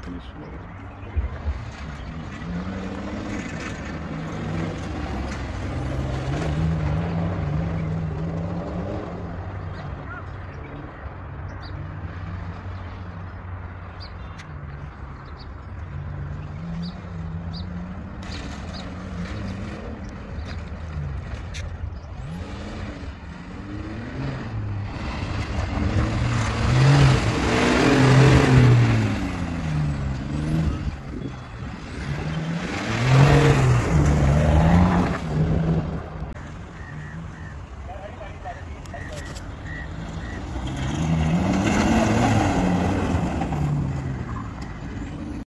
конечно.